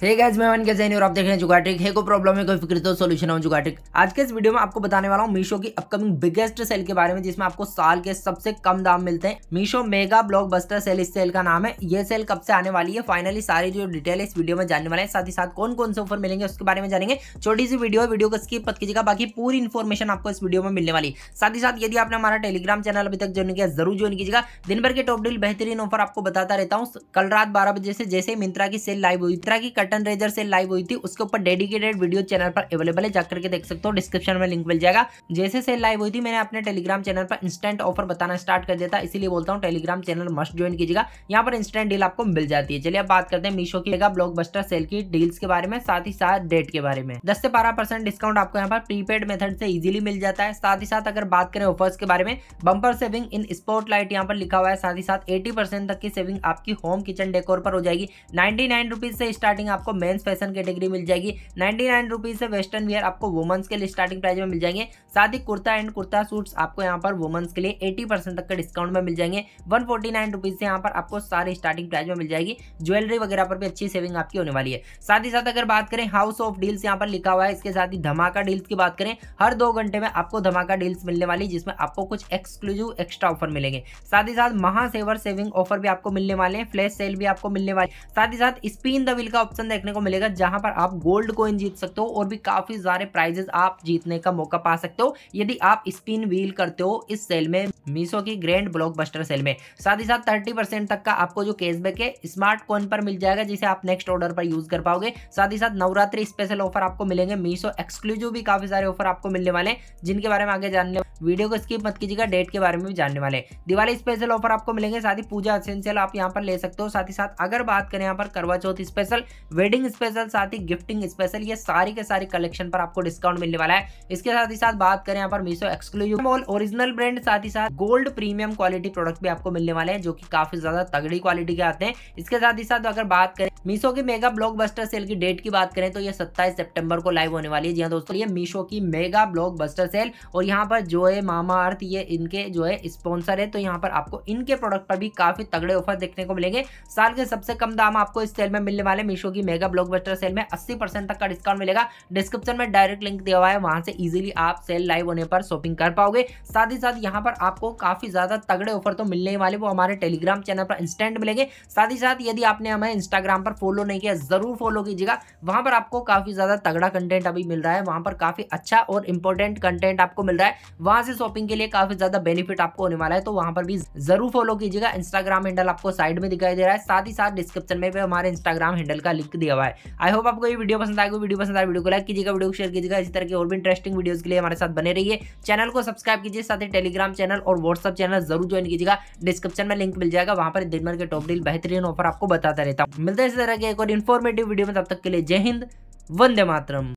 Hey guys मैं मन के और आप देख रहे हैं जुगाट्रिक है को प्रॉब्लम है, कोई फ़िक्र तो सोल्यूशन है जुगाट्रिक आज के इस वीडियो में आपको बताने वाला हूँ मीशो की अपकमिंग बिगेस्ट सेल के बारे में, जिसमें आपको साल के सबसे कम दाम मिलते हैं। मीशो मेगा ब्लॉकबस्टर सेल इस सेल का नाम है। ये सेल कब से आने वाली है? फाइनली सारी जो डिटेल इस वीडियो में जानने वाले हैं। साथ ही साथ कौन कौन से ऑफ़र मिलेंगे, उसके बारे में जानेंगे। छोटी सी वीडियो वीडियो को स्किप मत कीजिएगा। बाकी पूरी इन्फॉर्मेशन आपको इस वीडियो में मिलने वाली साथ ही साथ यदि आपने हमारा टेलीग्राम चैनल अभी तक ज्वाइन किया, ज़रूर ज्वाइन कीजिएगा। दिन भर के टॉप डील बेहतरीन ऑफ़र आपको बताता रहता हूँ। कल रात बारह बजे से जैसे मिंत्रा की सेल लाइव हुई, मिंत्रा की कटन रेजर सेल लाइव हुई थी, उसके ऊपर डेडिकेटेड वीडियो चैनल पर अवेलेबल है, जाकर के देख सकते हो डिस्क्रिप्शन में लिंक मिल जाएगा। जैसे सेल लाइव हुई थी, मैंने अपने टेलीग्राम चैनल पर इंस्टेंट ऑफ़र बताना स्टार्ट कर दिया था, इसीलिए बोलता हूँ टेलीग्राम चैनल मस्ट ज्वाइन कीजिएगा। यहाँ पर इंस्टेंट डील आपको मिल जाती है। चलिए अब बात करते हैं मीशो की ब्लॉक बस्टर सेल की डील्स के बारे में, साथ ही साथ डेट के बारे में। दस से बारह डिस्काउंट आपको यहाँ पर प्रीपेड मेथड से इजिली मिल जाता है। साथ ही साथ अगर बात करें ऑफर्स के बारे में bumper saving in sport light यहाँ पर लिखा हुआ है। साथ ही साथ एटी तक की सेविंग आपकी होम किचन डेकोर पर हो जाएगी। नाइनटी नाइन से स्टार्टिंग आपको मेन्स फ़ैशन कैटेगरी मिल जाएगी। नाइनटी नाइन रुपीज़ से वेस्टर्न वियर आपको वुमेंस के लिए स्टार्टिंग प्राइस में मिल जाएँगे। साथ ही कुर्ता एंड कुर्ता सूट्स आपको यहाँ पर वुमेंस के लिए एटी तक का डिस्काउंट में मिल जाएँगे। वन फोर्टी से यहाँ पर आपको सारी स्टार्टिंग प्राइस में मिल जाएगी। ज्वेलरी वगैरह पर भी अच्छी सेविंग आपकी होने वाली है। साथ ही साथ अगर बात करें हाउस ऑफ़ डील्स यहाँ पर लिखा हुआ है। इसके साथ ही धमाका डील्स की बात करें, हर दो घंटे में आपको धमाका डील्स मिलने वाली, जिसमें आपको कुछ एक्सक्लूसिव एक्स्ट्रा ऑफ़र मिलेंगे। साथ ही साथ महासेवर सेविंग ऑफ़र भी आपको मिलने वाले हैं। फ्लैश सेल भी आपको मिलने वाले। साथ ही साथ स्पिन द व्हील का ऑप्शन देखने को मिलेगा, जहाँ पर आप गोल्ड कोइन जीत सकते हो और भी काफ़ी सारे प्राइजेस आप जीतने का मौका पा सकते हो। यदि आप स्पिन व्हील करते हो इस सेल में, मीशो की ग्रैंड ब्लॉकबस्टर सेल में, साथ ही साथ थर्टी परसेंट तक का आपको जो कैशबैक है स्मार्ट कॉइन पर मिल जाएगा, जिसे आप नेक्स्ट ऑर्डर पर यूज़ कर पाओगे। साथ ही साथ नवरात्रि स्पेशल ऑफ़र आपको मिलेंगे, मीशो एक्सक्लूसिव भी काफ़ी सारे ऑफ़र आपको मिलने वाले हैं, जिनके बारे में आगे जानने वीडियो को स्किप मत कीजिएगा, डेट के बारे में भी जानने वाले दिवाली स्पेशल ऑफ़र आपको मिलेंगे, साथ ही पूजा एसेंशियल आप यहाँ पर ले सकते हो। साथ ही साथ अगर बात करें यहाँ पर Karwa Chauth special wedding special साथ ही गिफ्टिंग स्पेशल ये सारी के सारी कलेक्शन पर आपको डिस्काउंट मिलने वाला है। इसके साथ ही साथ बात करें यहाँ पर Meesho exclusive mall original brand साथ ही साथ गोल्ड प्रीमियम क्वालिटी प्रोडक्ट भी आपको मिलने वाले हैं, जो कि काफ़ी ज़्यादा तगड़ी क्वालिटी के आते हैं। इसके साथ ही साथ अगर बात करें मीशो की मेगा ब्लॉकबस्टर सेल की डेट की बात करें तो ये सत्ताईस सितंबर को लाइव होने वाली है। जी हाँ दोस्तों, ये मीशो की मेगा ब्लॉकबस्टर सेल और यहाँ पर जो है मामा अर्थ ये इनके जो है स्पॉन्सर है तो यहाँ पर आपको इनके प्रोडक्ट पर भी काफ़ी तगड़े ऑफ़र देखने को मिलेंगे। साल के सबसे कम दाम आपको इस सेल में मिलने वाले मीशो की मेगा ब्लॉकबस्टर सेल में अस्सी तक का डिस्काउंट मिलेगा। डिस्क्रिप्शन में डायरेक्ट लिंक दिया हुआ है, वहाँ से इजिली आप सेल लाइव होने पर शॉपिंग कर पाओगे। साथ ही साथ यहाँ पर आपको काफ़ी ज़्यादा तगड़े ऑफ़र तो मिलने वाले वो हमारे टेलीग्राम चैनल पर इंस्टेंट मिलेंगे। साथ ही साथ यदि आपने हमें इंस्टाग्राम पर फॉलो नहीं किया, ज़रूर फॉलो कीजिएगा। वहाँ पर आपको काफ़ी ज़्यादा तगड़ा कंटेंट अभी मिल रहा है। वहाँ पर काफ़ी अच्छा और इंपॉर्टेंट कंटेंट आपको मिल रहा है। वहाँ से शॉपिंग के लिए काफ़ी ज़्यादा बेनिफिट आपको होने वाला है तो वहाँ पर भी ज़रूर फॉलो कीजिएगा। इंस्टाग्राम हैंडल आपको साइड में दिखाई दे रहा है। साथ ही साथ डिस्क्रिप्शन में भी हमारे इंस्टाग्राम हैंडल का लिंक दिया हुआ है। आई होप आपको ये वीडियो पसंद आएगा वीडियो पसंद आए वीडियो को लाइक कीजिएगा, वीडियो को शेयर कीजिएगा। इसी तरह की और भी इंटरेस्टिंग वीडियो के लिए हमारे साथ बने रहिए। चैनल को सब्सक्राइब कीजिए, साथ ही टेलीग्राम चैनल और व्हाट्सअप चैनल ज़रूर ज्वाइन कीजिएगा। डिस्क्रिप्शन में लिंक मिल जाएगा। वहाँ पर दिन भर के टॉप डील बेहतरीन ऑफ़र आपको बताता रहता हूँ। मिलते हैं तरह के एक और इन्फॉर्मेटिव वीडियो में तब तक के लिए जय हिंद, वंदे मातरम।